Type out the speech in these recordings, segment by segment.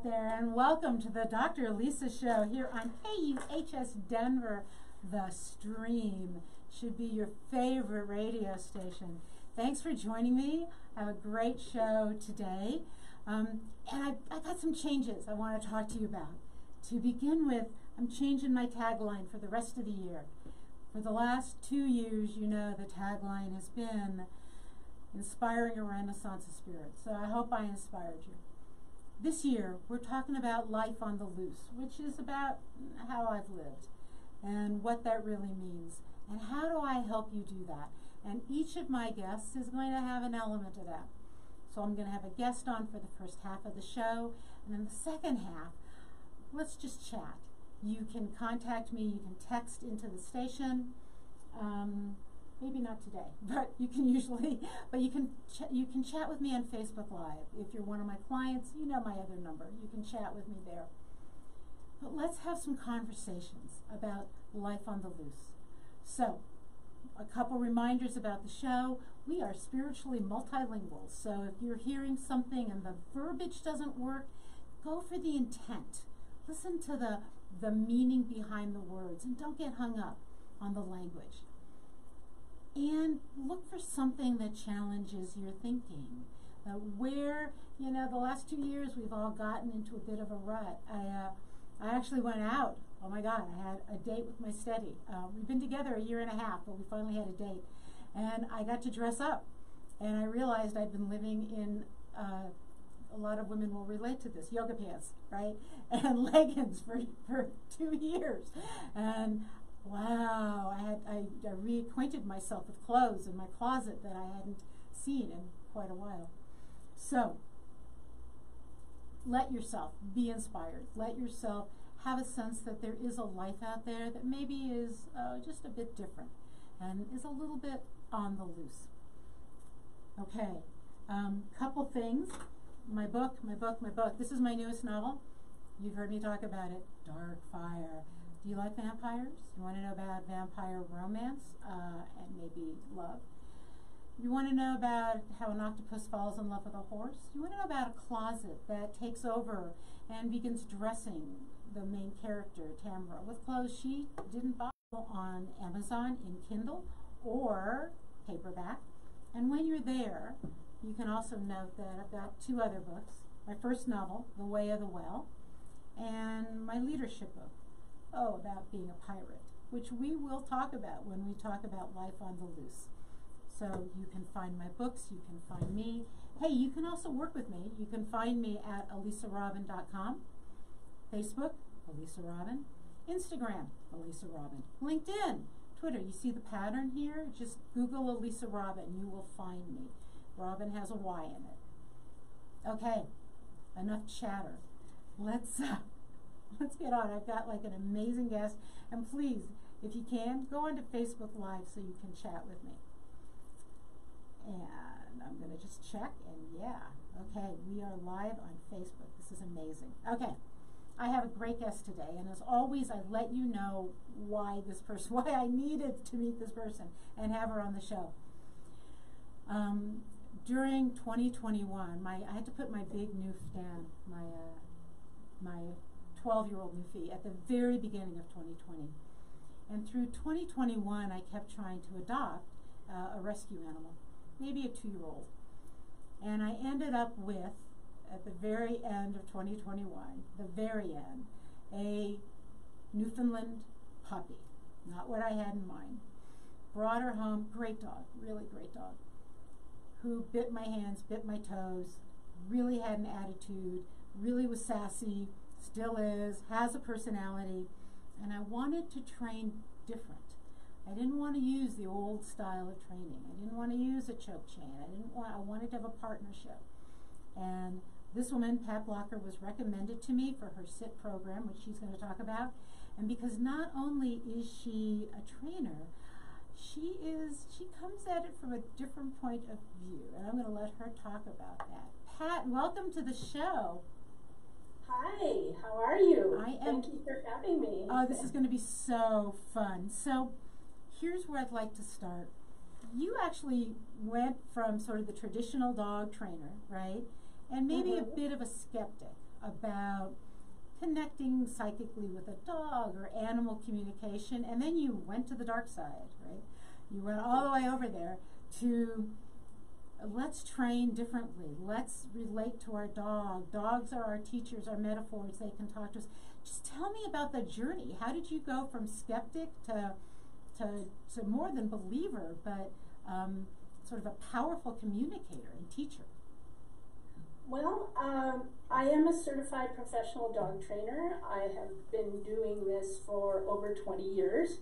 out there, and welcome to the Dr. Elisa Show here on KUHS Denver. The stream should be your favorite radio station. Thanks for joining me. I have a great show today. Um, and I, I got some changes I want to talk to you about. To begin with, I'm changing my tagline for the rest of the year. For the last two years, you know, the tagline has been inspiring a renaissance of spirit. So I hope I inspired you. This year, we're talking about life on the loose, which is about how I've lived and what that really means. And how do I help you do that? And each of my guests is going to have an element of that. So I'm going to have a guest on for the first half of the show. And then the second half, let's just chat. You can contact me, you can text into the station. Um, maybe not today, but you can usually, but you can you can chat with me on Facebook Live. If you're one of my clients, you know my other number. You can chat with me there. But let's have some conversations about life on the loose. So, a couple reminders about the show. We are spiritually multilingual. So, if you're hearing something and the verbiage doesn't work, go for the intent. Listen to the the meaning behind the words and don't get hung up on the language and look for something that challenges your thinking. Uh, where, you know, the last two years we've all gotten into a bit of a rut. I, uh, I actually went out. Oh my God, I had a date with my steady. Uh, we've been together a year and a half, but we finally had a date. And I got to dress up. And I realized I'd been living in, uh, a lot of women will relate to this, yoga pants, right? And leggings for, for two years. And wow, I had I, I reacquainted myself with clothes in my closet that I hadn't seen in quite a while. So let yourself be inspired. Let yourself have a sense that there is a life out there that maybe is uh, just a bit different and is a little bit on the loose. Okay, um, couple things. My book, my book, my book. This is my newest novel. You've heard me talk about it. Dark Fire. Do you like vampires? You want to know about vampire romance uh, and maybe love? You want to know about how an octopus falls in love with a horse? You want to know about a closet that takes over and begins dressing the main character, Tamara, with clothes she didn't buy on Amazon in Kindle or paperback. And when you're there, you can also note that I've got two other books. My first novel, The Way of the Well, and my leadership book, oh, about being a pirate, which we will talk about when we talk about life on the loose. So you can find my books, you can find me. Hey, you can also work with me. You can find me at elisarobyn.com, Facebook, Elisa Robyn, Instagram, Elisa Robyn, LinkedIn, Twitter. You see the pattern here? Just Google Elisa Robyn, you will find me. Robyn has a Y in it. Okay, enough chatter. Let's uh, let's get on. I've got like an amazing guest. And please, if you can, go onto Facebook Live so you can chat with me. And I'm going to just check. And yeah, okay, we are live on Facebook. This is amazing. Okay. I have a great guest today, and as always, I let you know why this person, why I needed to meet this person and have her on the show. Um, during 2021, my I had to put my big new stand, my uh, my 12 year old Newfie at the very beginning of 2020. And through 2021, I kept trying to adopt uh, a rescue animal, maybe a two year old. And I ended up with, at the very end of 2021, the very end, a Newfoundland puppy. Not what I had in mind. Brought her home, great dog, really great dog, who bit my hands, bit my toes, really had an attitude, really was sassy, still is, has a personality, and I wanted to train different. I didn't want to use the old style of training. I didn't want to use a choke chain. I didn't want I wanted to have a partnership. And this woman, Pat Blocker, was recommended to me for her SIT program, which she's going to talk about. And because not only is she a trainer, she is she comes at it from a different point of view. And I'm going to let her talk about that. Pat, welcome to the show. Hi, how are you? I am. Thank you for having me. Oh, this is going to be so fun. So, here's where I'd like to start. You actually went from sort of the traditional dog trainer, right? And maybe Mhm. a bit of a skeptic about connecting psychically with a dog or animal communication, and then you went to the dark side, right? You went all the way over there to let's train differently. Let's relate to our dog. Dogs are our teachers, our metaphors. They can talk to us. Just tell me about the journey. How did you go from skeptic to to, to more than believer, but um, sort of a powerful communicator and teacher? Well, um, I am a certified professional dog trainer. I have been doing this for over 20 years.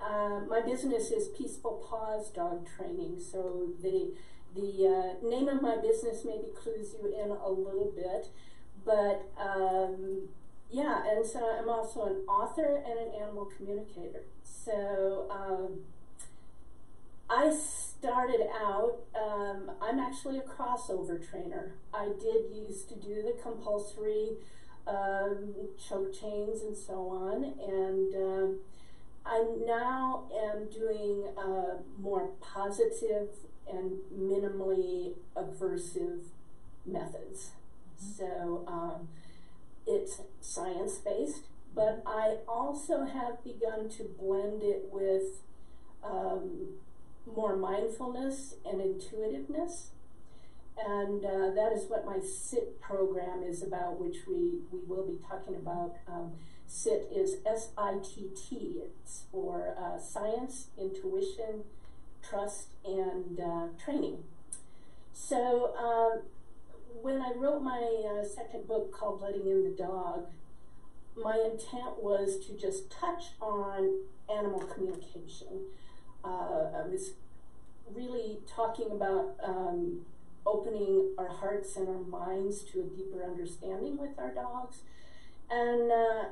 Uh, my business is Peaceful Paws Dog Training, so the the uh, name of my business maybe clues you in a little bit, but um, yeah, and so I'm also an author and an animal communicator. So um, I started out, um, I'm actually a crossover trainer. I did used to do the compulsory um, choke chains and so on, and um, I now am doing uh, more positive and minimally aversive methods. Mm-hmm. So um, it's science based, but I also have begun to blend it with um, more mindfulness and intuitiveness. And uh, that is what my SIT program is about, which we, we will be talking about. Um, SIT is S I T T, it's for uh, science, intuition, trust, and uh, training. So, um, when I wrote my uh, second book called Letting in the Dog, my intent was to just touch on animal communication. Uh, I was really talking about um, opening our hearts and our minds to a deeper understanding with our dogs. And uh,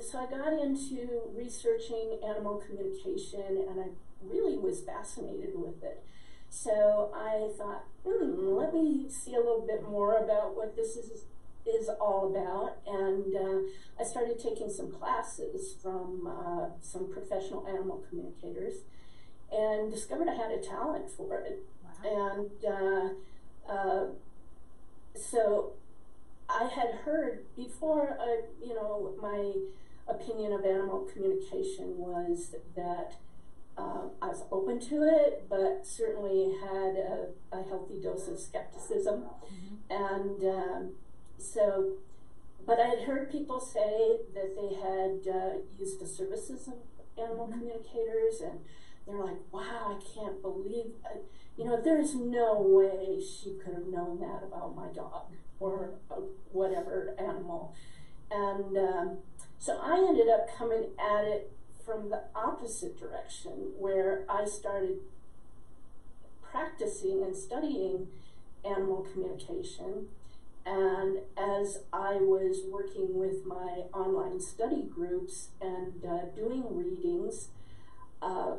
so I got into researching animal communication and I really was fascinated with it. So I thought, hmm, let me see a little bit more about what this is is all about. And uh, I started taking some classes from uh, some professional animal communicators and discovered I had a talent for it. Wow. And uh, uh so I had heard before, uh, you know, my opinion of animal communication was that um, I was open to it, but certainly had a, a healthy dose of skepticism. Mm-hmm. And um, so, but I had heard people say that they had uh, used the services of animal mm-hmm. communicators, and they're like, wow, I can't believe, I, you know, there's no way she could have known that about my dog or uh, whatever animal. And um, so I ended up coming at it from the opposite direction, where I started practicing and studying animal communication. And as I was working with my online study groups and uh, doing readings, uh,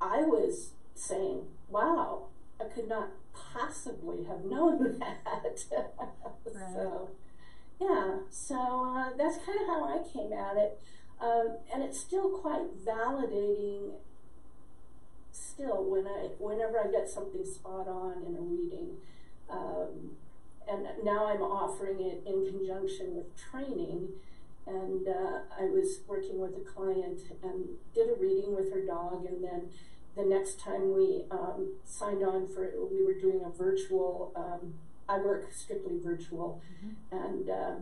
I was saying, wow, I could not possibly have known that. so, yeah, so uh, that's kind of how I came at it. Um, and it's still quite validating still when I whenever I get something spot on in a reading. Um, and now I'm offering it in conjunction with training. And uh, I was working with a client and did a reading with her dog, and then the next time we um, signed on for it, we were doing a virtual. Um, I work strictly virtual, mm-hmm. and uh,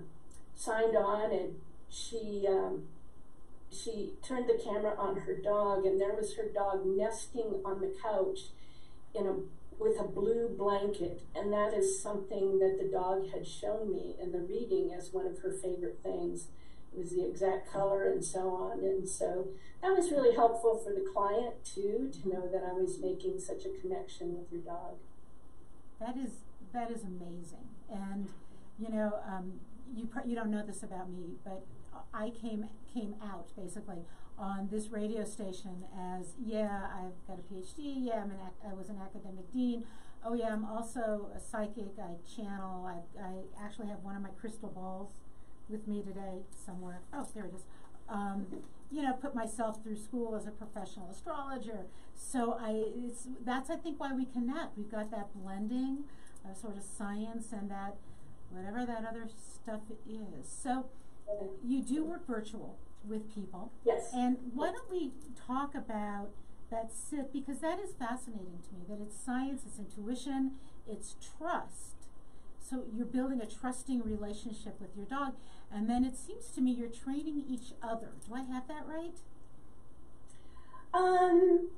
signed on, and she um, she turned the camera on her dog, and there was her dog nesting on the couch in a with a blue blanket, and that is something that the dog had shown me in the reading as one of her favorite things. It was the exact color and so on, and so that was really helpful for the client too to know that I was making such a connection with her dog. That is that is amazing, and you know um, you you don't know this about me, but I came came out basically on this radio station as yeah I've got a PhD yeah I'm an I was an academic dean. Oh yeah I'm also a psychic I channel I I actually have one of my crystal balls with me today somewhere. Oh there it is. Um, you know put myself through school as a professional astrologer. So I it's that's I think why we connect. We've got that blending of sort of science and that whatever that other stuff is. So Okay. you do work virtual with people. Yes. And why don't we talk about that sit because that is fascinating to me that it's science, it's intuition, it's trust. So you're building a trusting relationship with your dog and then it seems to me you're training each other. Do I have that right? Um,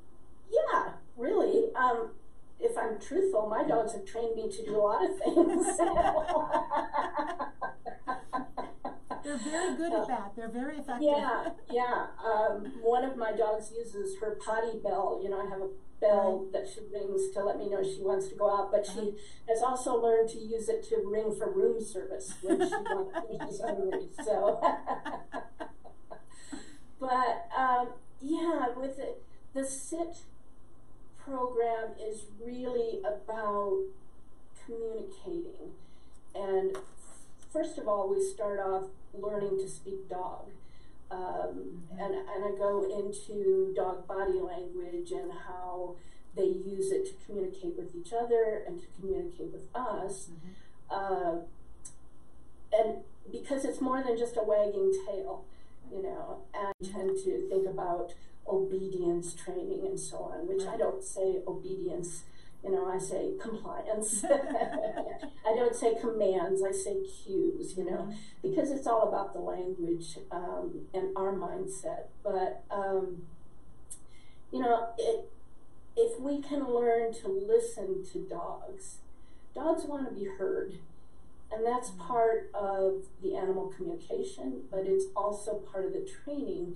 yeah, really. Um, if I'm truthful, my dogs have trained me to do a lot of things. They're very good at that. They're very effective. Yeah, yeah. Um, one of my dogs uses her potty bell. You know, I have a bell that she rings to let me know she wants to go out, but she Uh-huh. has also learned to use it to ring for room service when she wants when she's hungry. So, but um, yeah, with it, the sit program is really about communicating. And first of all, we start off learning to speak dog. Um, and, and I go into dog body language and how they use it to communicate with each other and to communicate with us. Mhm. Uh, and because it's more than just a wagging tail, you know, and I tend to think about obedience training and so on, which I don't say obedience, you know, I say compliance. I don't say commands, I say cues, you know, because it's all about the language um, and our mindset. But, um, you know, it, if we can learn to listen to dogs, dogs want to be heard. And that's Mm. part of the animal communication, but it's also part of the training.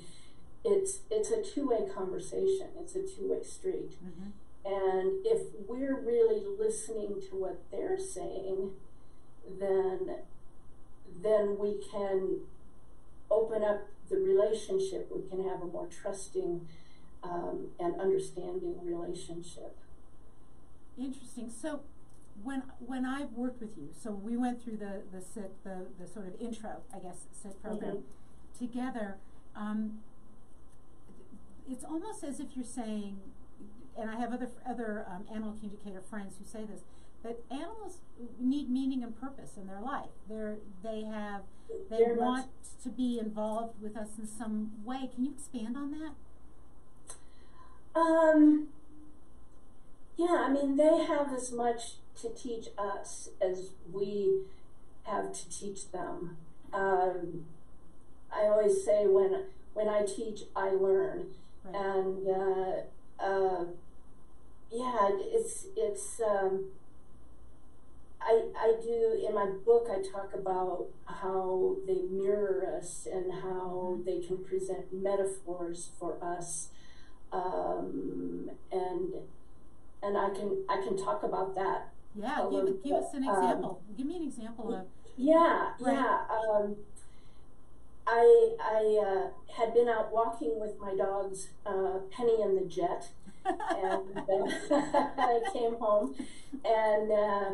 It's it's a two-way conversation. It's a two-way street. Mhm. And if we're really listening to what they're saying, then then we can open up the relationship. We can have a more trusting um, and understanding relationship. Interesting. So when when I've worked with you, so we went through the the sit the the sort of intro, I guess, sit program Mhm. together. Um, it's almost as if you're saying, and I have other other um, animal communicator friends who say this that animals need meaning and purpose in their life. They're they have they Very much. want to be involved with us in some way. Can you expand on that? Um, yeah, I mean, they have as much to teach us as we have to teach them. Um, I always say when when I teach, I learn, Right. and uh, uh, yeah, it's it's. Um, I, I do in my book I talk about how they mirror us and how they can present metaphors for us um, and and I can I can talk about that yeah, give, little give us an bit, um, example. give me an example of yeah Right. yeah um, I I uh, had been out walking with my dogs uh, Penny and the Jet and uh, I came home and uh,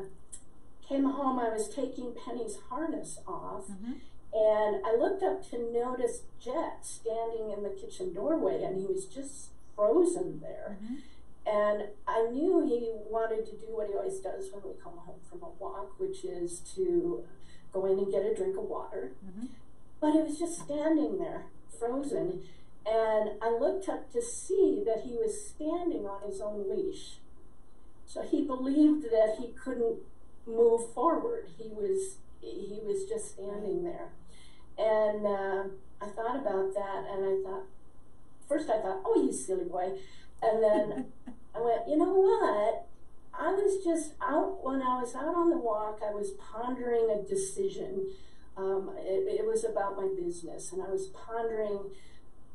came home I was taking Penny's harness off Mhm. and I looked up to notice Jet standing in the kitchen doorway and he was just frozen there Mhm. and I knew he wanted to do what he always does when we come home from a walk which is to go in and get a drink of water Mhm. but he was just standing there frozen and I looked up to see that he was standing on his own leash so he believed that he couldn't move forward. He was he was just standing there, and uh, I thought about that, and I thought first I thought, oh, you silly boy, and then I went, you know what? I was just out when I was out on the walk. I was pondering a decision. Um, it, it was about my business, and I was pondering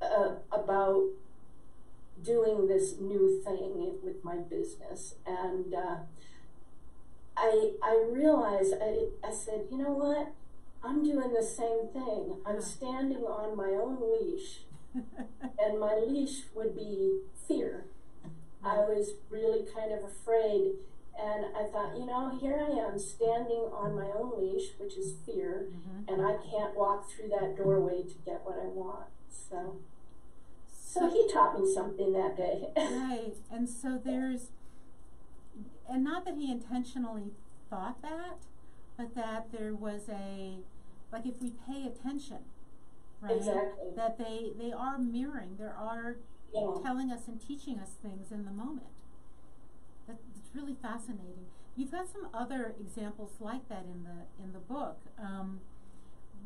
uh, about doing this new thing with my business, and. Uh, I I realized I, I said, you know what? I'm doing the same thing. I'm standing on my own leash, and my leash would be fear. I was really kind of afraid, and I thought, you know, here I am standing on my own leash, which is fear, Mhm. and I can't walk through that doorway to get what I want. So, so he taught me something that day. right, and so there's, and not that he intentionally thought that, but that there was a, like if we pay attention, right? Exactly. That they, they are mirroring, there are Yeah. telling us and teaching us things in the moment. That, that's really fascinating. You've got some other examples like that in the in the book. Um,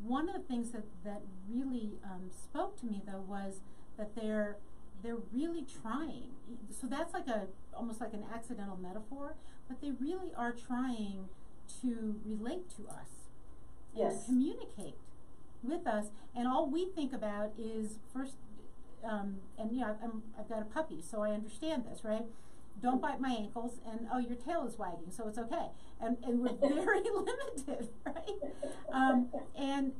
one of the things that that really um, spoke to me though was that they're they're really trying. So that's like a almost like an accidental metaphor, but they really are trying to relate to us and Yes. communicate with us. And all we think about is first, um, and yeah, I'm, I've got a puppy, so I understand this, right? Don't bite my ankles, and oh, your tail is wagging, so it's okay. And and we're very limited, right? Um, and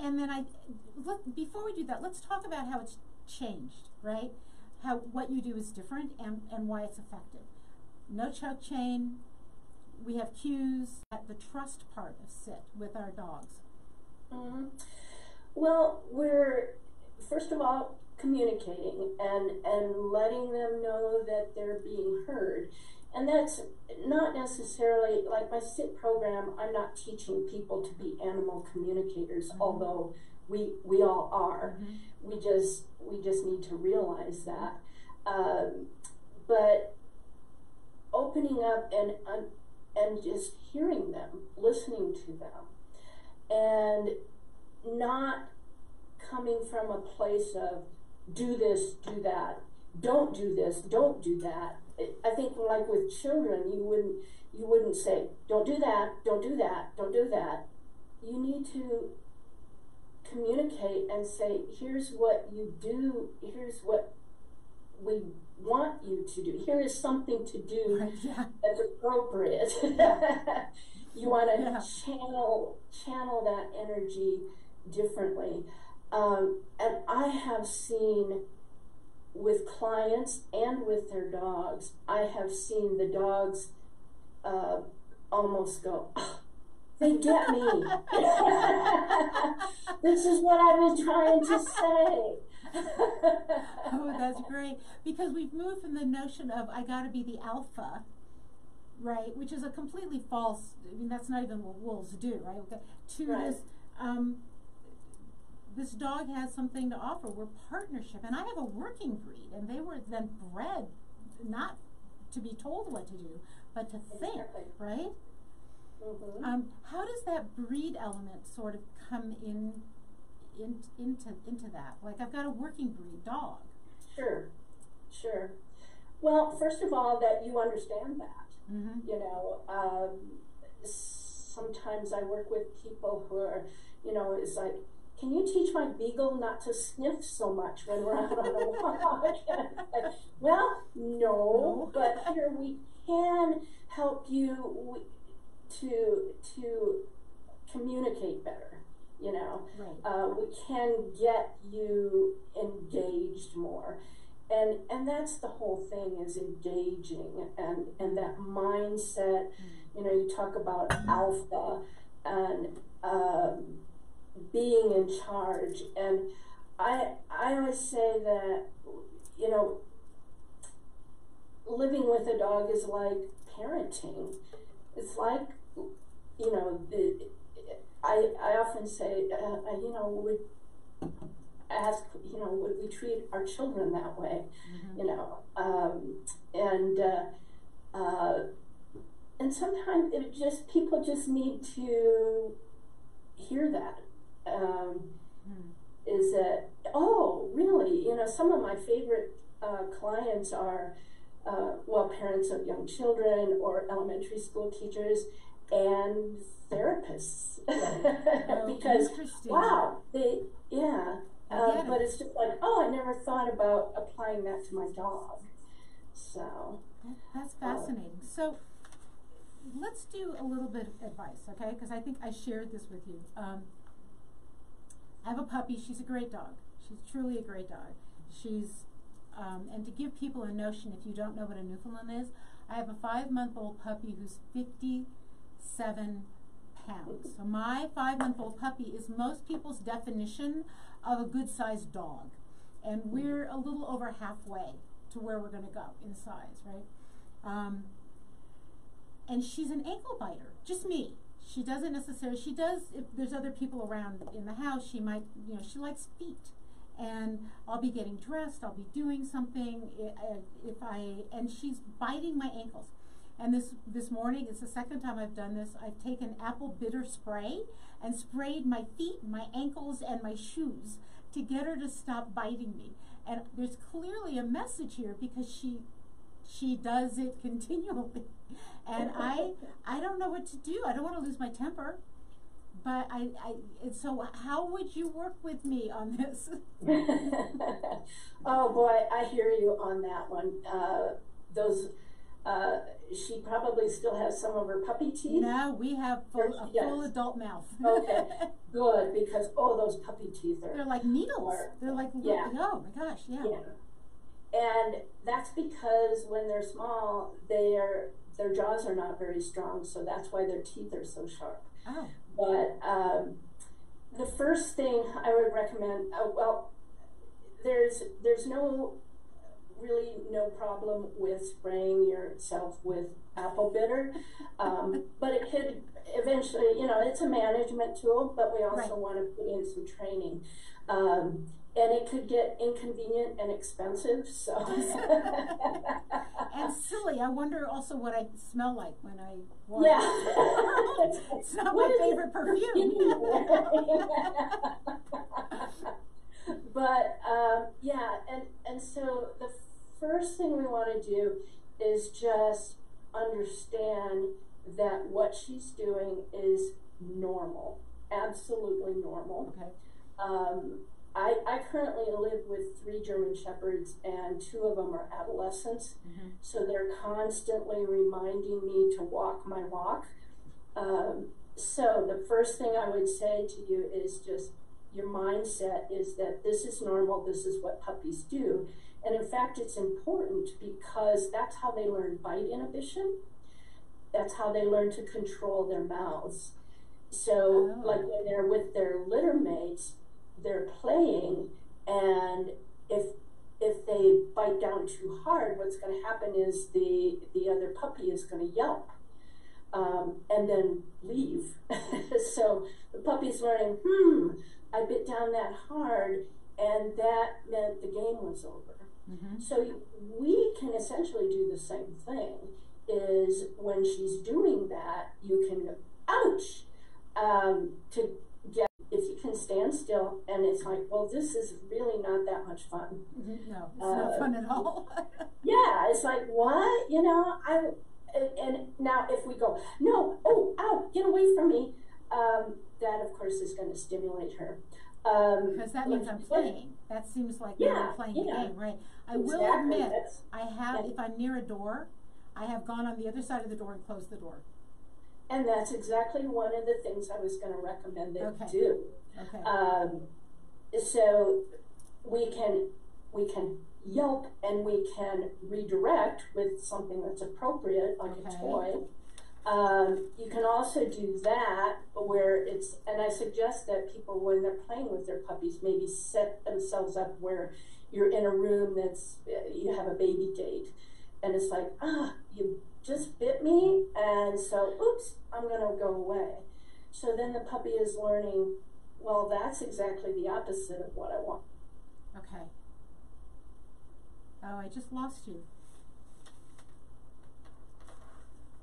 and then I let, before we do that, let's talk about how it's changed, right? How what you do is different and and why it's effective. No choke chain. We have cues at the trust part of sit with our dogs. hmm Well, we're first of all communicating and and letting them know that they're being heard. And that's not necessarily like my SIT program. I'm not teaching people to be animal communicators, Mhm. although we we all are. Mm-hmm. We just we just need to realize that. Um, but opening up and and just hearing them, listening to them, and not coming from a place of do this, do that, don't do this, don't do that. I- think like with children, you wouldn't you wouldn't say don't do that, don't do that, don't do that. You need to communicate and say here's what you do, here's what we want you to do. Here is something to do yeah. that's appropriate. you want to Yeah. channel channel that energy differently. Um, and I have seen with clients and with their dogs, I have seen the dogs uh, almost go, "Ah, they get me. this is what I've been trying to say. oh, that's great. Because we've moved from the notion of I gotta be the alpha, right, which is a completely false I mean that's not even what wolves do, right? Okay. To Right. this um this dog has something to offer. We're partnership. And I have a working breed and they were then bred not to be told what to do, but to think, right? Mhm. Um, how does that breed element sort of come in, in into into that? Like I've got a working breed dog. Sure, sure. Well, first of all, that you understand that. Mm-hmm. You know, um, sometimes I work with people who are, you know, it's like, can you teach my beagle not to sniff so much when we're out on a walk? like, well, no, but here we can help you to to communicate better. You know, Right. uh, we can get you engaged more and and that's the whole thing is engaging and and that mindset you know you talk about alpha and um, being in charge and i i always say that you know living with a dog is like parenting it's like you know the, I, I often say, uh, you know, would ask, you know, would we treat our children that way, Mm-hmm. you know, um, and uh, uh, and sometimes it just people just need to hear that. Um, Mm. is that oh really? You know, some of my favorite uh, clients are uh, well parents of young children or elementary school teachers and therapists Oh, because interesting. wow they yeah uh, get it. but it's just like oh i never thought about applying that to my dog so That's fascinating. So let's do a little bit of advice, okay? Because I think I shared this with you. Um, I have a puppy. She's a great dog. She's truly a great dog. She's, um, and to give people a notion, if you don't know what a Newfoundland is, I have a five month old puppy who's 57 pounds. So my five month old puppy is most people's definition of a good sized dog. And we're a little over halfway to where we're going to go in size, right? Um, and she's an ankle biter, just me. She doesn't necessarily she does if there's other people around in the house she might you know she likes feet. And I'll be getting dressed I'll be doing something uh, if I and she's biting my ankles. And this this morning it's the second time I've done this I've taken apple bitter spray and sprayed my feet my ankles and my shoes to get her to stop biting me. And there's clearly a message here because she she does it continually and I I don't know what to do. I don't want to lose my temper. But I, I and so how would you work with me on this? oh boy, I hear you on that one. Uh, those, uh, she probably still has some of her puppy teeth. no, we have full, a full adult mouth. Okay. Good, because oh, those puppy teeth They're like needles. Or- They're like yeah. oh my gosh, yeah. Yeah. And that's because when they're small, they are their jaws are not very strong, so that's why their teeth are so sharp. Oh, But um, the first thing I would recommend, uh, well, there's there's no really no problem with spraying yourself with apple bitter, um, but it could eventually, you know, it's a management tool, but we also Right. want to put in some training. Um, and it could get inconvenient and expensive, so. and silly. I wonder also what I smell like when I walk. Yeah. it's not What my favorite perfume. but um, yeah, and and so the first thing we want to do is just understand that what she's doing is normal, absolutely normal. okay. Um, I, I currently live with three German Shepherds, and two of them are adolescents. Mhm. So they're constantly reminding me to walk my walk. Um, so the first thing I would say to you is just your mindset is that this is normal, this is what puppies do. And in fact, it's important because that's how they learn bite inhibition. That's how they learn to control their mouths. So, Oh. like when they're with their litter mates, they're playing, and if if they bite down too hard, what's going to happen is the the other puppy is going to yelp um, and then leave. so the puppy's learning, hmm, I bit down that hard, and that meant the game was over. Mm-hmm. So we can essentially do the same thing. Is when she's doing that, you can ouch, um, to if you can stand still, and it's like, well, this is really not that much fun. Mm-hmm. No, it's Uh, not fun at all. Yeah, it's like what you know. I and, and now if we go no, oh, ow, get away from me. Um, that of course is going to stimulate her. Um, Because that means I'm but- playing. That seems like Yeah, we're playing yeah. the game, right? I will admit, that's- I have, if I'm near a door, I have gone on the other side of the door and closed the door. And that's exactly one of the things I was going to recommend that Okay. you do. Okay. Um, so we can we can yelp and we can redirect with something that's appropriate, like Okay. a toy. Um, you can also do that where it's, and I suggest that people, when they're playing with their puppies, maybe set themselves up where you're in a room that's, you have a baby gate, and it's like, ah, you just bit me, and so, oops, I'm gonna go away. So then the puppy is learning, well, that's exactly the opposite of what I want. Okay. Oh, I just lost you.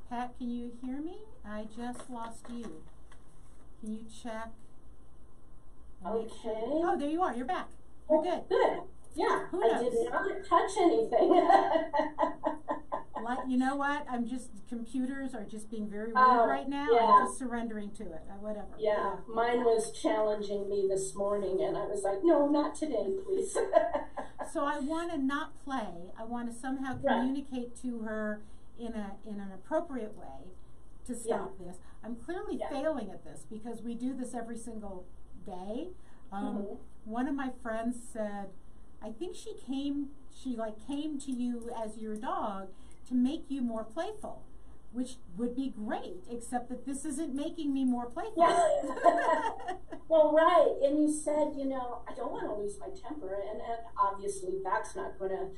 Pat, can you hear me? I just lost you. Can you check? and make sure- Okay. Oh, there you are. You're back. You're oh, good. Good. Yeah, Who I did not touch anything. Like, you know what? I'm just computers are just being very weird Oh, right now. yeah. I'm just surrendering to it. Uh, whatever. yeah, mine was challenging me this morning, and I was like, no, not today, please. So I want to not play. I want to somehow Right. communicate to her in a in an appropriate way to stop this. I'm clearly Yeah. failing at this because we do this every single day. Um, Mhm. One of my friends said, "I think she came. She like came to you as your dog to make you more playful." Which would be great, except that this isn't making me more playful. Yeah. well, right, and you said, you know, I don't want to lose my temper, and, and obviously that's not gonna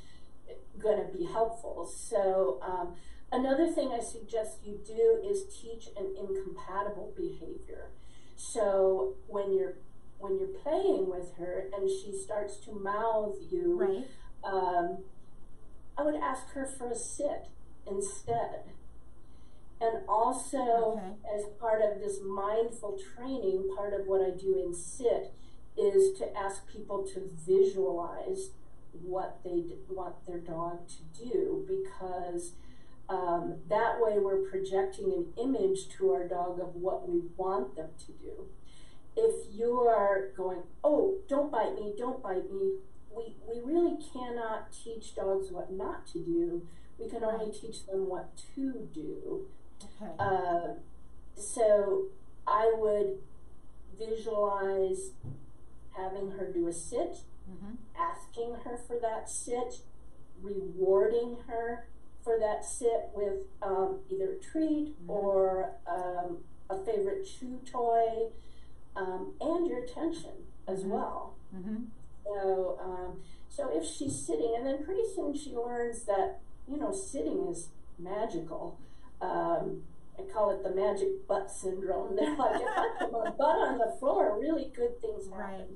gonna be helpful. So um, Another thing I suggest you do is teach an incompatible behavior. So when you're when you're playing with her and she starts to mouth you, Right. um, I would ask her for a sit instead. And also, Okay. as part of this mindful training, part of what I do in sit is to ask people to visualize what they want their dog to do because um, that way we're projecting an image to our dog of what we want them to do. If you are going, oh, don't bite me, don't bite me, we, we really cannot teach dogs what not to do. We can only teach them what to do. Okay. Uh, so I would visualize having her do a sit, mm-hmm. asking her for that sit, rewarding her for that sit with um, either a treat Mhm. or um, a favorite chew toy, um, and your attention as Mhm. well. Mm-hmm. So, um, so if she's sitting, and then pretty soon she learns that you know sitting is magical. Um, I call it the magic butt syndrome. They're like, if I put my butt on the floor, really good things happen. Right.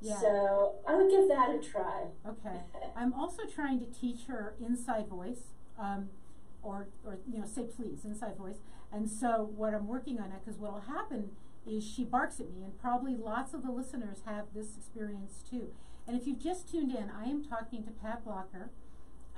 Yeah. So I would give that a try. Okay. I'm also trying to teach her inside voice, um, or or you know, say please inside voice. And so what I'm working on it because what'll happen is she barks at me, and probably lots of the listeners have this experience too. And if you've just tuned in, I am talking to Pat Blocker.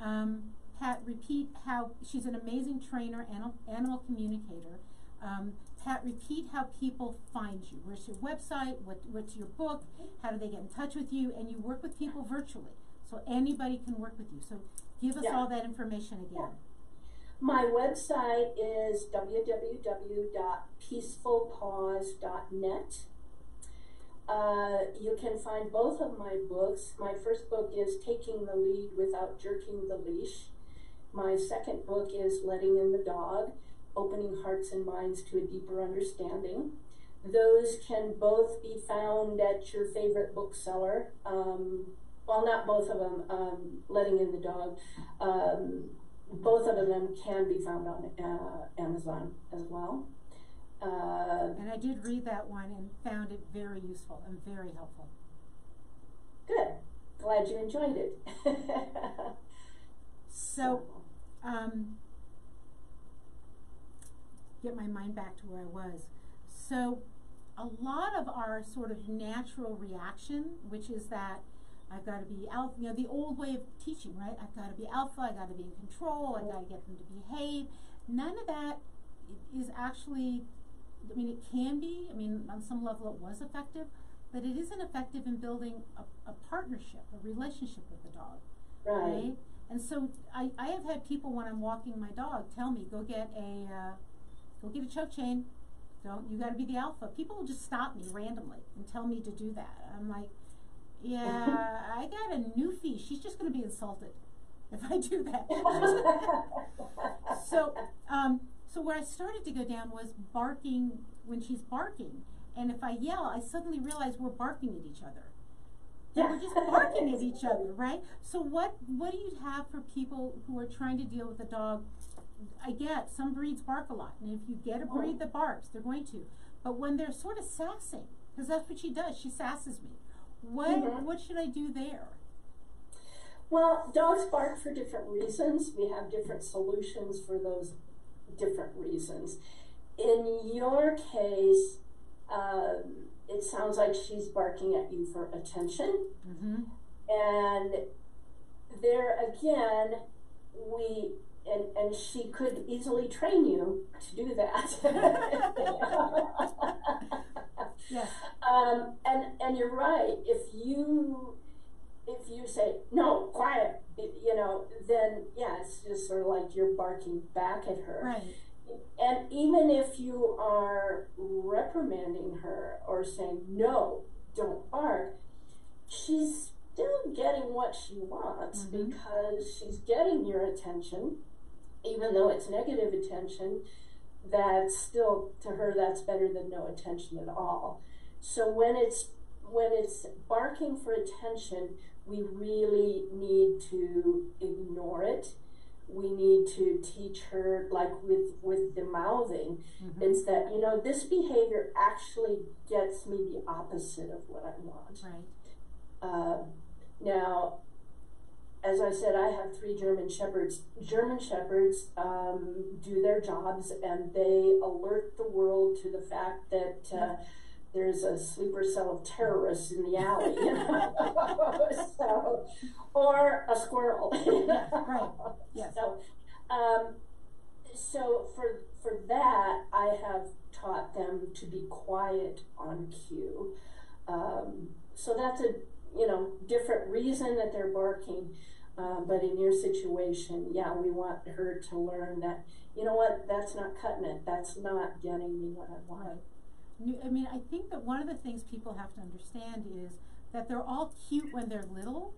Um, Pat, repeat how she's an amazing trainer, animal, animal communicator. Um, Pat, repeat how people find you. Where's your website? What, what's your book? How do they get in touch with you? And you work with people virtually, so anybody can work with you. So give us Yeah. all that information again. My website is www.peacefulpaws.net. Uh, you can find both of my books. My first book is Taking the Lead Without Jerking the Leash. My second book is Letting in the Dog Opening Hearts and Minds to a Deeper Understanding. Those can both be found at your favorite bookseller. Um, well, not both of them, um, Letting in the Dog. Um, both of them can be found on uh, Amazon as well. Uh, And I did read that one and found it very useful and very helpful. good. Glad you enjoyed it. So, um, get my mind back to where I was. So, a lot of our sort of natural reaction, which is that I've got to be alpha, you know, the old way of teaching, right? I've got to be alpha, I've got to be in control, I've got to get them to behave. None of that is actually, I mean, it can be, I mean, on some level it was effective, but it isn't effective in building a, a partnership, a relationship with the dog right. right? And so I, I have had people when I'm walking my dog tell me, go get a, uh, go get a choke chain. Don't, you gotta be the alpha. People will just stop me randomly and tell me to do that. I'm like, yeah, I got a newfie. She's just gonna be insulted if I do that. so, um, so where I started to go down was barking when she's barking. And if I yell, I suddenly realize we're barking at each other. That we're just barking at each other, right? So what what do you have for people who are trying to deal with a dog? I get some breeds bark a lot, and if you get a breed that barks, they're going to. But when they're sort of sassing, because that's what she does, she sasses me. What Mhm. what should I do there? Well, dogs bark for different reasons. We have different solutions for those different reasons. In your case, um, it sounds like she's barking at you for attention. Mm-hmm. And there again, we and and she could easily train you to do that. Yes. um, and and you're right. If you if you say no, quiet, you know, then yeah, it's just sort of like you're barking back at her. Right. And even if you are reprimanding her or saying, no, don't bark, she's still getting what she wants Mhm. because she's getting your attention, even though it's negative attention. That's still to her that's better than no attention at all. So when it's when it's barking for attention, we really need to ignore it we need to teach her like with with the mouthing Mhm. it's that you know this behavior actually gets me the opposite of what i want Right. uh, now as i said i have three german shepherds german shepherds um, do their jobs and they alert the world to the fact that uh, there's a sleeper cell of terrorists in the alley, you know? so, or a squirrel. right. Yes. So, um, so for for that, I have taught them to be quiet on cue. Um, so that's a you know different reason that they're barking. Uh, but in your situation, yeah, we want her to learn that you know what that's not cutting it. That's not getting me what I want. I mean, I think that one of the things people have to understand is that they're all cute when they're little,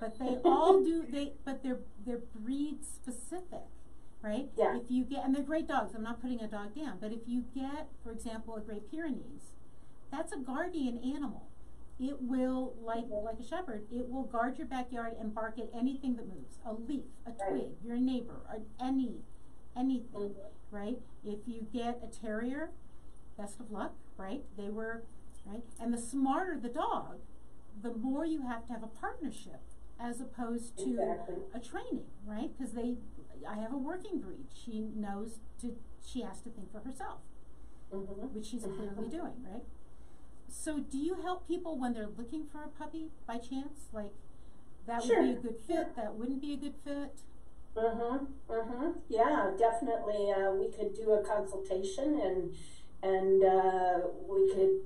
but they all do they but they're they're breed specific, right? Yeah. If you get and they're great dogs. I'm not putting a dog down, but if you get, for example, a Great Pyrenees, that's a guardian animal. It will like like a shepherd. It will guard your backyard and bark at anything that moves. A leaf, a twig, your neighbor, or any anything Mhm. right? If you get a terrier, best of luck, right? They were, right? And the smarter the dog, the more you have to have a partnership as opposed to Exactly. a training, right? Because they, I have a working breed. She knows to, she has to think for herself, Mm-hmm. which she's clearly doing, right? So, do you help people when they're looking for a puppy by chance? Like, that would be a Sure, good sure. fit, that wouldn't be a good fit? Mm-hmm. Mm-hmm. Yeah, definitely. Uh, we could do a consultation and and uh, we could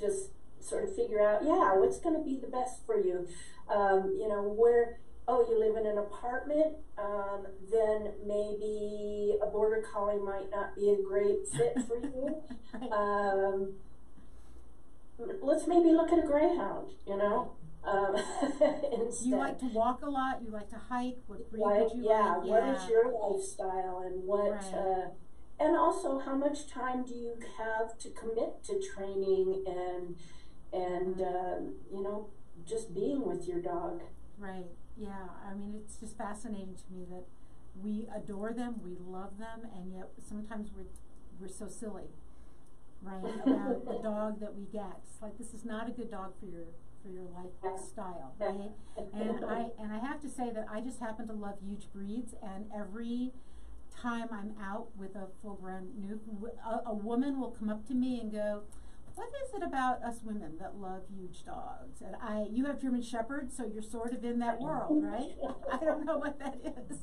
just sort of figure out, yeah, what's going to be the best for you. Um, you know, where oh, you live in an apartment, um, then maybe a border collie might not be a great fit for you. Right. um, let's maybe look at a greyhound. You know. Um, instead. you like to walk a lot, you like to hike, what breed Like, would you yeah, like? what is your lifestyle and what, Right. uh, and also how much time do you have to commit to training and, and, um, you know, just being with your dog. Right. Yeah. I mean, it's just fascinating to me that we adore them, we love them, and yet sometimes we're we're so silly, right? About the dog that we get. It's like this is not a good dog for your for your lifestyle, right? And I and I have to say that I just happen to love huge breeds, and every time I'm out with a full grown new, a, a woman will come up to me and go. What is it about us women that love huge dogs? And I, you have German Shepherds, so you're sort of in that world, right? I don't know what that is.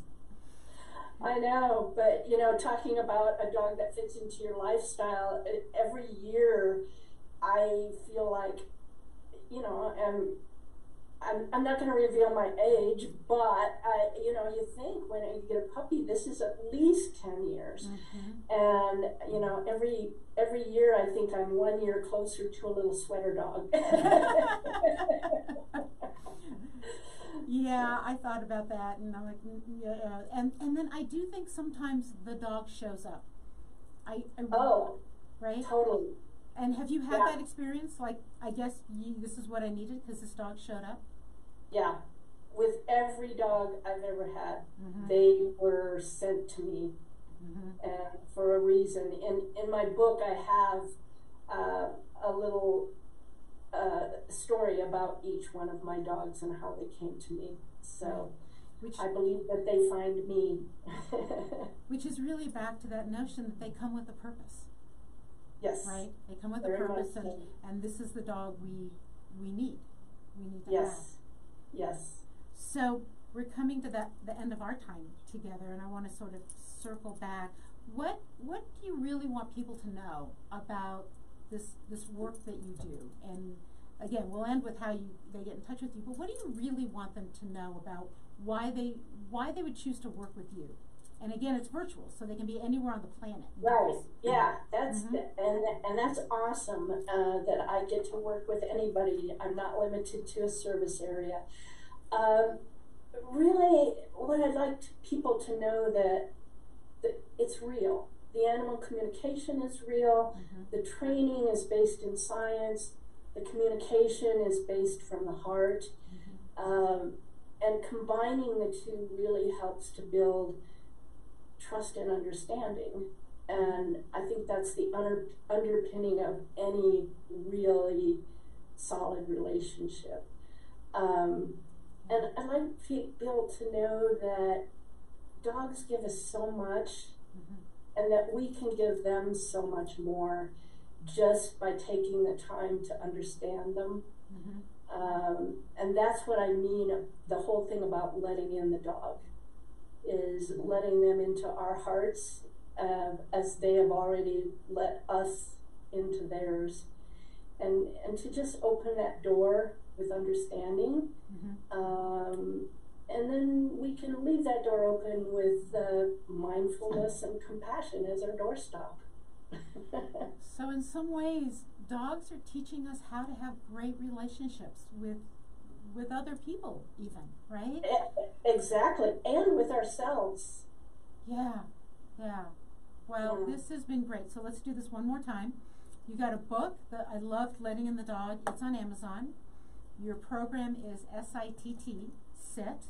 I know, but you know, talking about a dog that fits into your lifestyle, every year I feel like, you know, I'm, I'm, I'm not going to reveal my age, but I, you know, you think when you get a puppy, this is at least 10 years. Mm-hmm. And, you know, every, every year I think I'm one year closer to a little sweater dog. Yeah, I thought about that, and I'm like, mm, yeah, and and then I do think sometimes the dog shows up. I, I oh, right. totally. And have you had Yeah. that experience? Like, I guess you, this is what I needed because this dog showed up. Yeah. With every dog I've ever had, Mm-hmm. they were sent to me mm-hmm. and for a reason. In in my book, I have uh, a little uh, story about each one of my dogs and how they came to me. So Which I believe that they find me. which is really back to that notion that they come with a purpose, yes. right? They come with Very a purpose, and so. and this is the dog we we need. We need to have. Yes. Yes. So we're coming to that the end of our time together, and I want to sort of circle back. What what do you really want people to know about this this work that you do? And again, we'll end with how you they get in touch with you. But what do you really want them to know about why they why they would choose to work with you? And again, it's virtual, so they can be anywhere on the planet. Right. Yeah. That's Mhm. the, and and that's awesome uh, that I get to work with anybody. I'm not limited to a service area. Um, really, what I'd like to, people to know that that it's real. The animal communication is real. Mhm. The training is based in science. The communication is based from the heart. Mhm. Um, and combining the two really helps to build trust and understanding. And I think that's the under, underpinning of any really solid relationship. Um, and, I feel to know that dogs give us so much Mm-hmm. and that we can give them so much more just by taking the time to understand them. Mm-hmm. Um, and that's what I mean the whole thing about letting in the dog is letting them into our hearts uh, as they have already let us into theirs. And, and to just open that door with understanding Mm-hmm. um, and then we can leave that door open with uh, mindfulness and compassion as our doorstop. So in some ways, dogs are teaching us how to have great relationships with with other people, even right? Exactly, and with ourselves. Yeah, yeah. Well, Yeah. this has been great. So let's do this one more time. You got a book that I loved, Letting in the Dog. It's on Amazon. Your program is S I T T, SIT.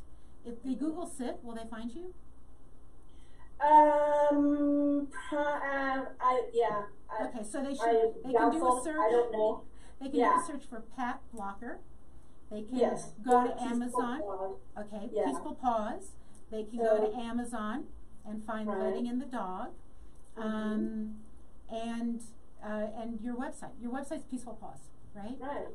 If they Google SIT, will they find you? Um, uh, I yeah. I, Okay, so they should. I they can do a search. I don't know. They can Yeah. do a search for Pat Blocker. They can Yes. go to Amazon. Dog. Okay, Yeah. Peaceful Paws. They can go to Amazon and find Right. Letting in the Dog. Mhm. Um, and uh, and your website. Your website's Peaceful Paws, right? Right.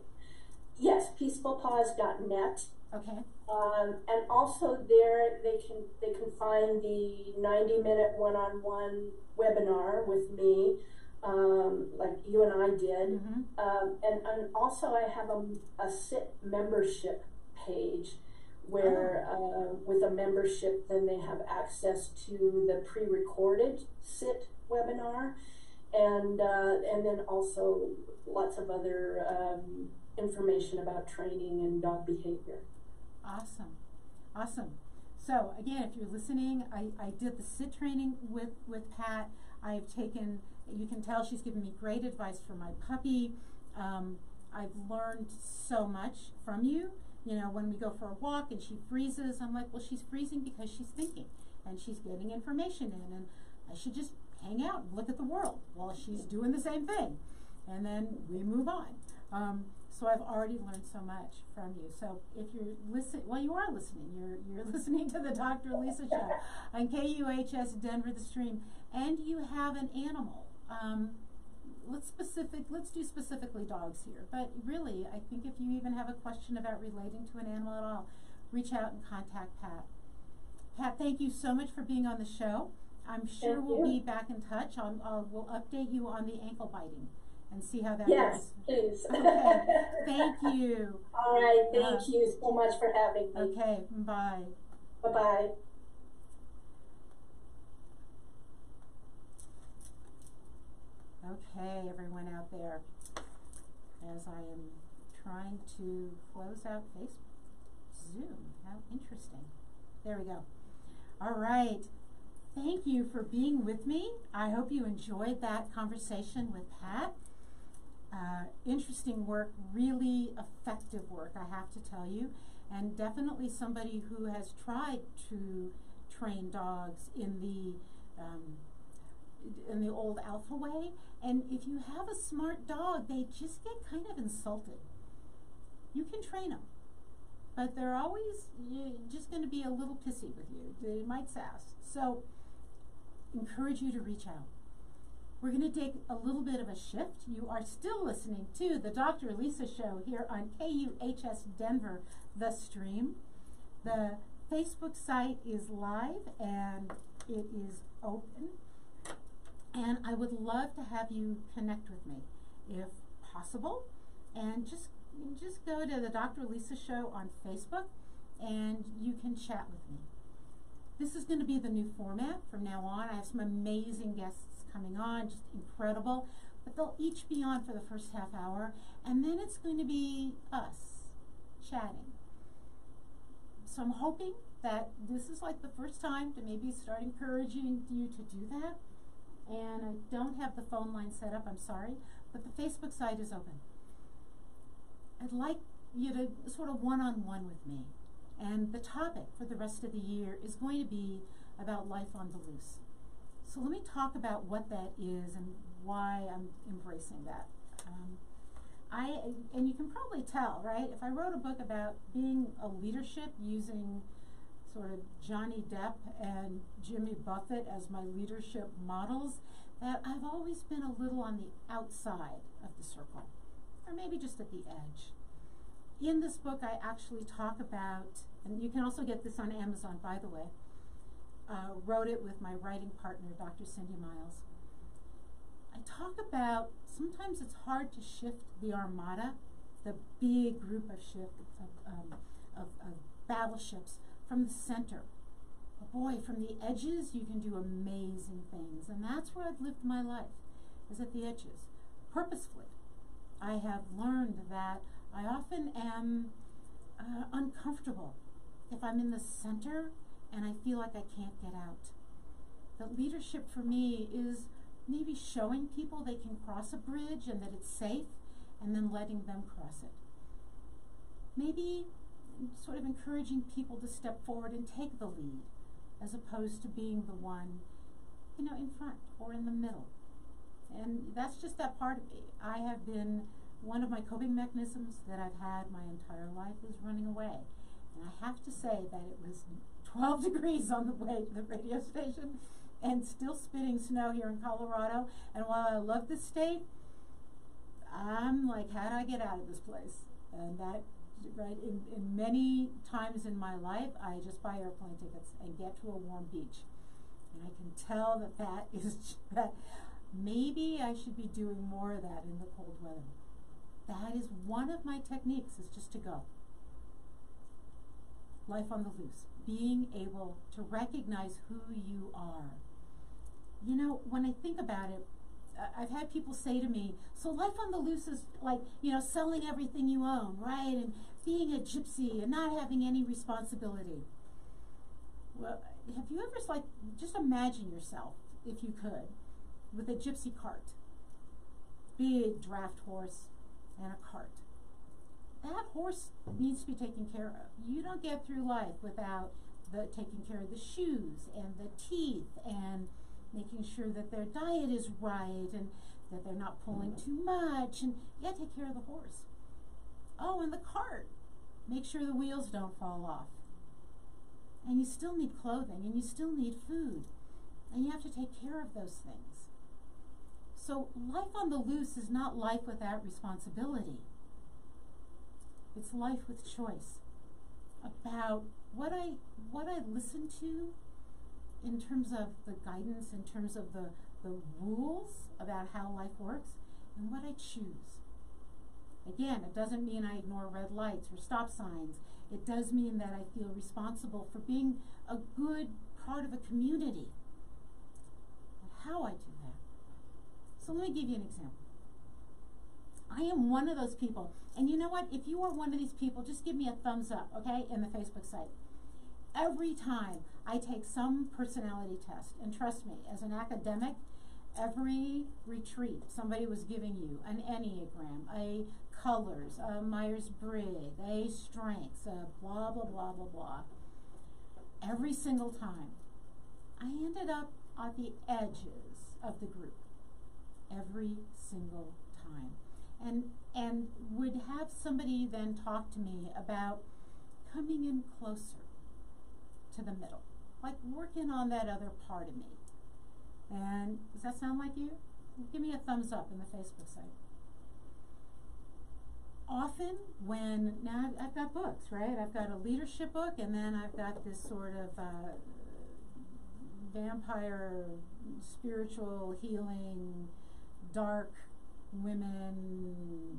Yes, peacefulpaws.net. Okay. Um, and also there they can they can find the 90 minute one-on-one webinar with me um, like you and I did Mm-hmm. um, and, and also I have a, a sit membership page where uh, with a membership then they have access to the pre-recorded sit webinar and uh, and then also lots of other um, information about training and dog behavior Awesome. Awesome. So again, if you're listening, I, I did the sit training with, with Pat. I've taken, you can tell she's given me great advice for my puppy. Um, I've learned so much from you. You know, when we go for a walk and she freezes, I'm like, well, she's freezing because she's thinking and she's getting information in, and I should just hang out and look at the world while she's doing the same thing. And then we move on. Um, so I've already learned so much from you. So if you're listening, well, you are listening. You're you're listening to the Dr. Elisa Show on KUHS Denver the Stream, and you have an animal. Um, let's specific. Let's do specifically dogs here. But really, I think if you even have a question about relating to an animal at all, reach out and contact Pat. Pat, thank you so much for being on the show. I'm sure Thank we'll you. be back in touch. I'll, I'll we'll update you on the ankle biting and see how that yes goes. please Okay. Thank you. all right thank Uh, you so much for having me Okay, bye. bye-bye Okay, everyone out there, as I am trying to close out Facebook, Zoom, how interesting. There we go. All right. Thank you for being with me. I hope you enjoyed that conversation with Pat. Uh, interesting work, really effective work, I have to tell you, and definitely somebody who has tried to train dogs in the um, in the old alpha way. And if you have a smart dog, they just get kind of insulted. You can train them, but they're always just going to be a little pissy with you. They might sass. So, encourage you to reach out. We're going to take a little bit of a shift. You are still listening to the Dr. Elisa Show here on KUHS Denver, the stream. The Facebook site is live and it is open. And I would love to have you connect with me if possible. And just just go to the Dr. Elisa Show on Facebook and you can chat with me. This is going to be the new format from now on. I have some amazing guests coming on, just incredible. But they'll each be on for the first half hour, and then it's going to be us chatting. So I'm hoping that this is like the first time to maybe start encouraging you to do that. And I don't have the phone line set up, I'm sorry, but the Facebook site is open. I'd like you to sort of one on one with me And the topic for the rest of the year is going to be about life on the loose. So let me talk about what that is and why I'm embracing that. Um, I and you can probably tell, right? If I wrote a book about being a leadership using sort of Johnny Depp and Jimmy Buffett as my leadership models, that I've always been a little on the outside of the circle, or maybe just at the edge. In this book, I actually talk about, and you can also get this on Amazon, by the way. Uh, wrote it with my writing partner, Dr. Cindy Miles. I talk about sometimes it's hard to shift the armada, the big group of ship of, um, of, of battleships from the center. But boy, from the edges you can do amazing things, and that's where I've lived my life, is at the edges, purposefully. I have learned that I often am uh, uncomfortable if I'm in the center and I feel like I can't get out. That leadership for me is maybe showing people they can cross a bridge and that it's safe and then letting them cross it. Maybe sort of encouraging people to step forward and take the lead as opposed to being the one, you know, in front or in the middle. And that's just that part of me. I have been, one of my coping mechanisms that I've had my entire life is running away. And I have to say that it was 12 degrees on the way to the radio station and still spitting snow here in Colorado. And while I love the state, I'm like, how do I get out of this place? And that, right, in, in many times in my life, I just buy airplane tickets and get to a warm beach. And I can tell that that is, that maybe I should be doing more of that in the cold weather. That is one of my techniques, is just to go. Life on the loose. Being able to recognize who you are you know, when I think about it, I've had people say to me, so life on the loose is like, you know, selling everything you own, right? And being a gypsy and not having any responsibility. Well, have you ever, like, just imagine yourself, if you could, with a gypsy cart, big draft horse and a cart. That horse needs to be taken care of. You don't get through life without the taking care of the shoes and the teeth and making sure that their diet is right and that they're not pulling too much, and gotta take care of the horse. Oh, and the cart. Make sure the wheels don't fall off. And you still need clothing, and you still need food, and you have to take care of those things. So, life on the loose is not life without responsibility. It's life with choice about what I what I listen to in terms of the guidance, in terms of the, the rules about how life works, and what I choose. Again, it doesn't mean I ignore red lights or stop signs. It does mean that I feel responsible for being a good part of a community. how I do that. So let me give you an example. I am one of those people. And you know what? If you are one of these people, just give me a thumbs up, okay, in the Facebook site. Every time I take some personality test. And trust me, as an academic, every retreat somebody was giving you an Enneagram, a colors, a Myers Briggs, a strengths, a blah, blah, blah, blah, blah. Every single time, I ended up at the edges of the group. Every single. And, and would have somebody then talk to me about coming in closer to the middle like working on that other part of me. And does that sound like you? Give me a thumbs up in the Facebook site. Often, when now I've, I've got books, right? I've got a leadership book, and then I've got this sort of uh, vampire, spiritual healing, dark women,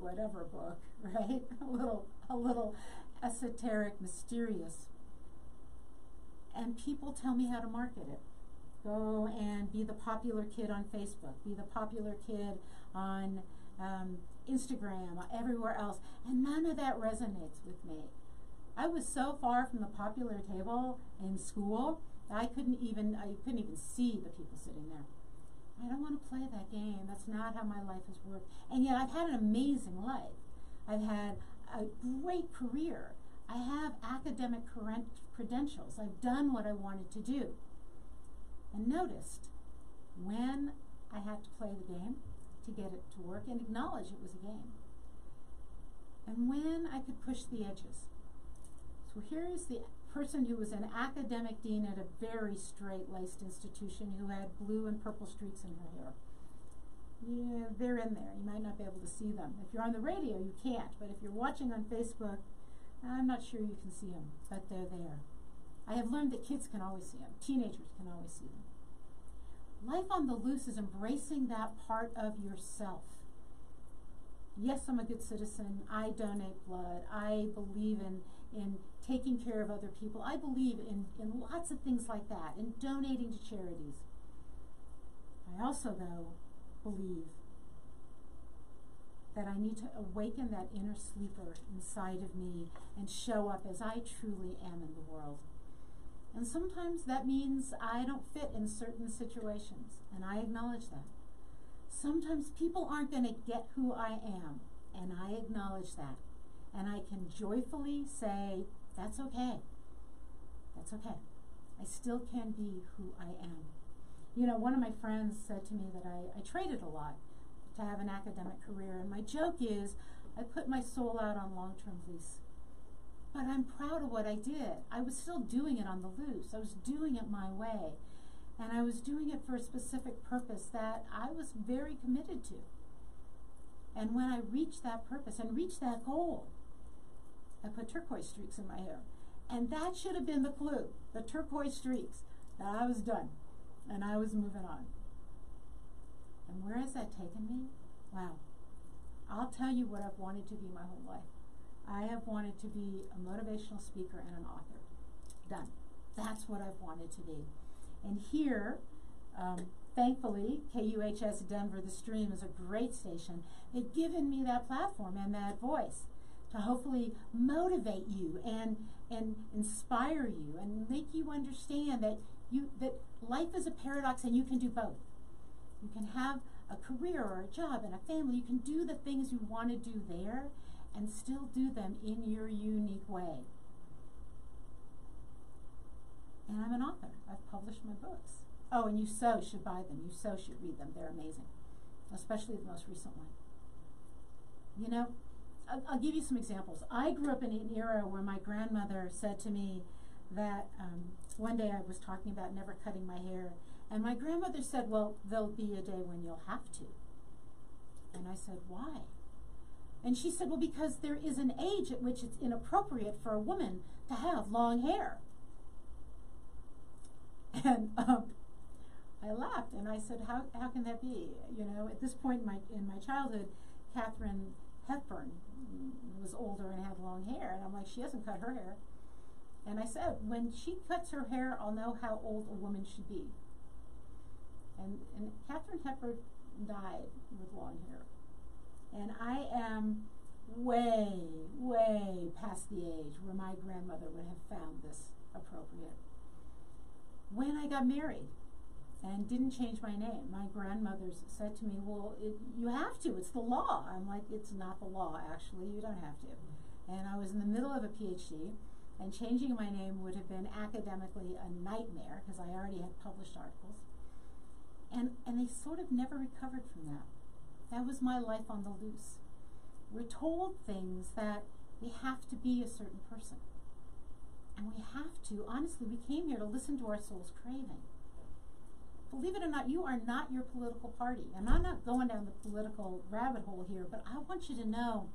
whatever book, right? a little, a little esoteric, mysterious and people tell me how to market it. Go and be the popular kid on Facebook, be the popular kid on um, Instagram, everywhere else, and none of that resonates with me. I was so far from the popular table in school I couldn't even I couldn't even see the people sitting there. I don't want to play that game. That's not how my life has worked. And yet I've had an amazing life. I've had a great career. I have academic credentials. I've done what I wanted to do. And noticed when I had to play the game to get it to work and acknowledge it was a game. And when I could push the edges. So here is the person who was an academic dean at a very straight laced institution who had blue and purple streaks in her hair. Yeah, they're in there. You might not be able to see them. If you're on the radio, you can't. But if you're watching on Facebook, I'm not sure you can see them, but they're there. I have learned that kids can always see them, teenagers can always see them. Life on the loose is embracing that part of yourself. Yes, I'm a good citizen. I donate blood. I believe in, in taking care of other people. I believe in, in lots of things like that, in donating to charities. I also, though, believe that I need to awaken that inner sleeper inside of me and show up as I truly am in the world. And sometimes that means I don't fit in certain situations, and I acknowledge that. Sometimes people aren't going to get who I am, and I acknowledge that. And I can joyfully say, that's okay. That's okay. I still can be who I am. You know, one of my friends said to me that I, I traded a lot to have an academic career, and my joke is I put my soul out on long term lease. But I'm proud of what I did. I was still doing it on the loose, I was doing it my way. And I was doing it for a specific purpose that I was very committed to. And when I reached that purpose and reached that goal, I put turquoise streaks in my hair. And that should have been the clue the turquoise streaks that I was done and I was moving on. And where has that taken me? Wow. I'll tell you what I've wanted to be my whole life. I have wanted to be a motivational speaker and an author. Done. That's what I've wanted to be. And here, um, thankfully, KUHS Denver, the stream is a great station. They've given me that platform and that voice to hopefully motivate you and and inspire you and make you understand that you that life is a paradox and you can do both. You can have a career or a job and a family. You can do the things you want to do there and still do them in your unique way. And I'm an author. I've published my books. Oh, and you so should buy them. You so should read them. They're amazing, especially the most recent one. You know, I'll, I'll give you some examples. I grew up in an era where my grandmother said to me that um, one day I was talking about never cutting my hair, and my grandmother said, Well, there'll be a day when you'll have to. And I said, Why? And she said, Well, because there is an age at which it's inappropriate for a woman to have long hair. And um, I laughed and I said, how, how can that be? You know, at this point in my, in my childhood, Katharine Hepburn was older and had long hair. And I'm like, she hasn't cut her hair. And I said, when she cuts her hair, I'll know how old a woman should be. And, and Katharine Hepburn died with long hair. And I am way, way past the age where my grandmother would have found this appropriate. When I got married and didn't change my name, my grandmothers said to me, Well, it, you have to, it's the law. I'm like, It's not the law, actually, you don't have to. And I was in the middle of a PhD, and changing my name would have been academically a nightmare because I already had published articles. And, and they sort of never recovered from that. That was my life on the loose. We're told things that we have to be a certain person. To, honestly, we came here to listen to our soul's craving. Believe it or not, you are not your political party. And I'm not going down the political rabbit hole here, but I want you to know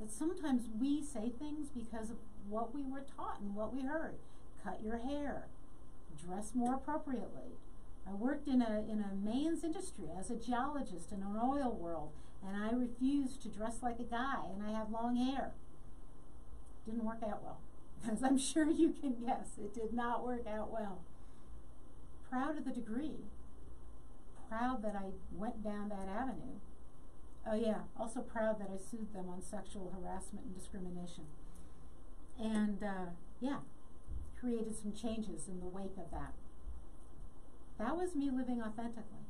that sometimes we say things because of what we were taught and what we heard. Cut your hair, dress more appropriately. I worked in a, in a man's industry as a geologist in an oil world, and I refused to dress like a guy, and I have long hair. Didn't work out well. As I'm sure you can guess, it did not work out well. Proud of the degree. Proud that I went down that avenue. Oh, yeah, also proud that I sued them on sexual harassment and discrimination. And, uh, yeah, created some changes in the wake of that. That was me living authentically.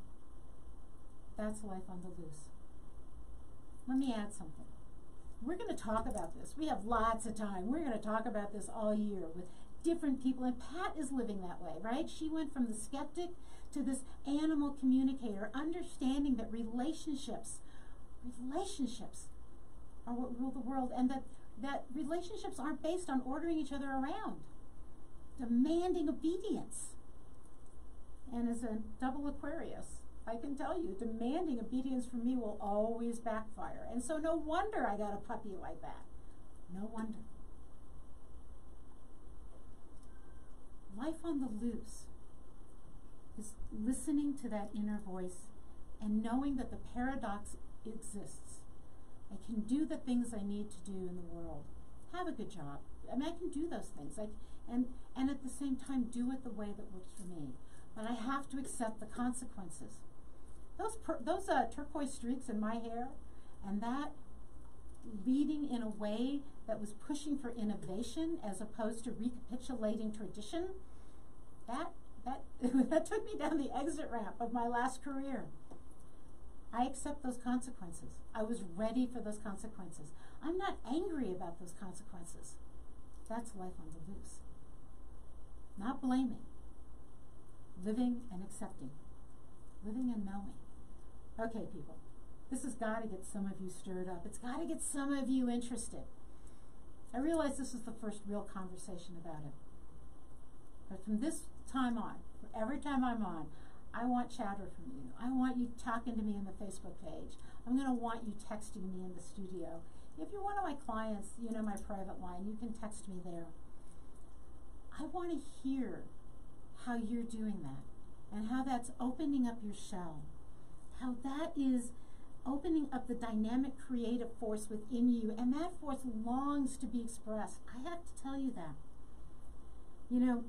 That's life on the loose. Let me add something. We're going to talk about this. We have lots of time. We're going to talk about this all year with different people. And Pat is living that way, right? She went from the skeptic to this animal communicator, understanding that relationships, relationships are what rule the world, and that, that relationships aren't based on ordering each other around, demanding obedience. And as a double Aquarius, I can tell you, demanding obedience from me will always backfire. And so, no wonder I got a puppy like that. No wonder. Life on the loose is listening to that inner voice and knowing that the paradox exists. I can do the things I need to do in the world. Have a good job. I mean, I can do those things. I, and, and at the same time, do it the way that works for me. But I have to accept the consequences. Those, those uh, turquoise streaks in my hair and that leading in a way that was pushing for innovation as opposed to recapitulating tradition, that, that, that took me down the exit ramp of my last career. I accept those consequences. I was ready for those consequences. I'm not angry about those consequences. That's life on the loose. Not blaming, living and accepting, living and knowing. Okay, people, this has got to get some of you stirred up. It's got to get some of you interested. I realize this is the first real conversation about it. But from this time on, every time I'm on, I want chatter from you. I want you talking to me in the Facebook page. I'm going to want you texting me in the studio. If you're one of my clients, you know my private line, you can text me there. I want to hear how you're doing that and how that's opening up your shell. How that is opening up the dynamic creative force within you, and that force longs to be expressed. I have to tell you that. You know,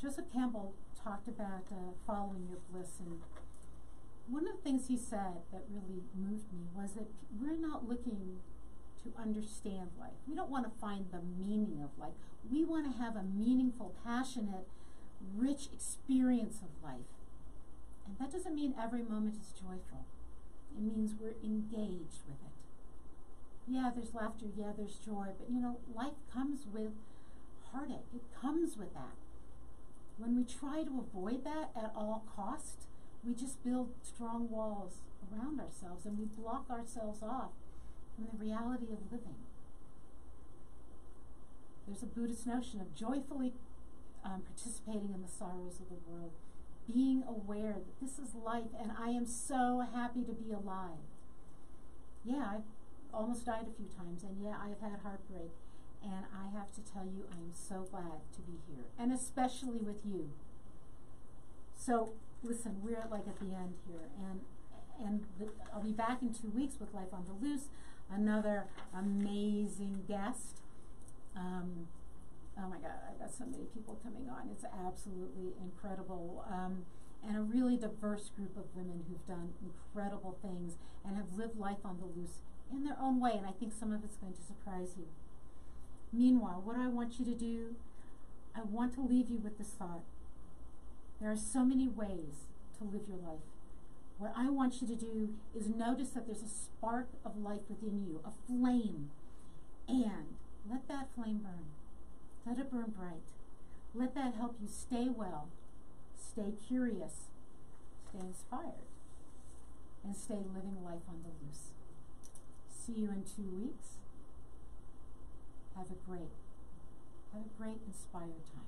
Joseph Campbell talked about uh, following your bliss, and one of the things he said that really moved me was that we're not looking to understand life. We don't want to find the meaning of life. We want to have a meaningful, passionate, rich experience of life. And that doesn't mean every moment is joyful. It means we're engaged with it. Yeah, there's laughter, yeah, there's joy, but you know, life comes with heartache. It comes with that. When we try to avoid that at all cost, we just build strong walls around ourselves and we block ourselves off from the reality of living. There's a Buddhist notion of joyfully um, participating in the sorrows of the world, being aware that this is life and I am so happy to be alive. Yeah, I've almost died a few times, and yeah, I've had heartbreak. And I have to tell you, I'm so glad to be here, and especially with you. So, listen, we're like at the end here, and and I'll be back in two weeks with Life on the Loose, another amazing guest. Um, oh my God, I've got so many people coming on. It's absolutely incredible. Um, and a really diverse group of women who've done incredible things and have lived life on the loose in their own way. And I think some of it's going to surprise you. Meanwhile, what I want you to do, I want to leave you with this thought. There are so many ways to live your life. What I want you to do is notice that there's a spark of life within you, a flame, and let that flame burn. Let it burn bright. Let that help you stay well, stay curious, stay inspired, and stay living life on the loose. See you in two weeks. Have a great, have a great inspired time.